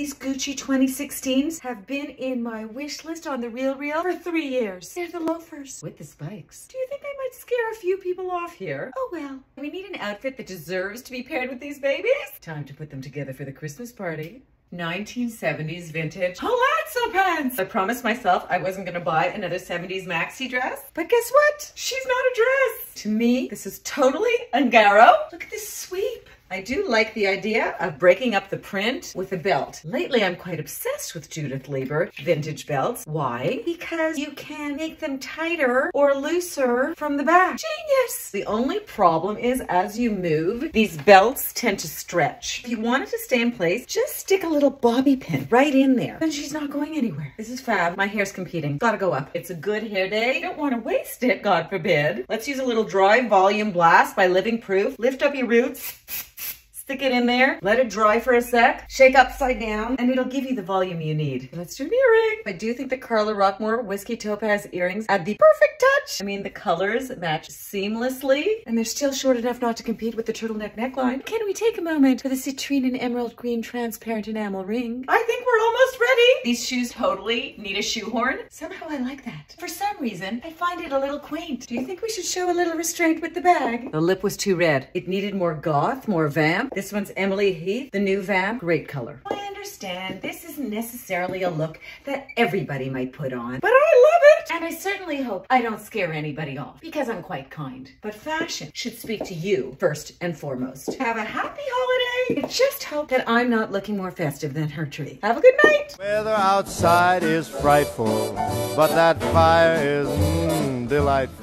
These Gucci 2016s have been in my wish list on the Real Real for three years. They're the loafers with the spikes. Do you think they might scare a few people off here? Oh well. We need an outfit that deserves to be paired with these babies. Time to put them together for the Christmas party. 1970s vintage palazzo pants. I promised myself I wasn't gonna buy another 70s maxi dress, but guess what? She's not a dress. To me, this is totally Ungaro. Look at this sweep. I do like the idea of breaking up the print with a belt. Lately, I'm quite obsessed with Judith Leiber vintage belts. Why? Because you can make them tighter or looser from the back. Genius! The only problem is as you move, these belts tend to stretch. If you want it to stay in place, just stick a little bobby pin right in there. Then she's not going anywhere. This is fab. My hair's competing. Gotta go up. It's a good hair day. Don't want to waste it, God forbid. Let's use a little dry volume blast by Living Proof. Lift up your roots. Stick it in there, let it dry for a sec, shake upside down, and it'll give you the volume you need. Let's do an earring. I do think the Carla Rockmore Whiskey Topaz earrings add the perfect touch. I mean, the colors match seamlessly, and they're still short enough not to compete with the turtleneck neckline. Can we take a moment for the citrine and emerald green transparent enamel ring? I think we're almost ready. These shoes totally need a shoehorn. Somehow I like that. For some reason, I find it a little quaint. Do you think we should show a little restraint with the bag? The lip was too red. It needed more goth, more vamp. This one's Emily Heath, the new vamp. Great color. I understand this isn't necessarily a look that everybody might put on, but I love it. And I certainly hope I don't scare anybody off because I'm quite kind. But fashion should speak to you first and foremost. Have a happy holiday. I just hope that I'm not looking more festive than her tree. Have a good night. Weather outside is frightful, but that fire is mm, delightful.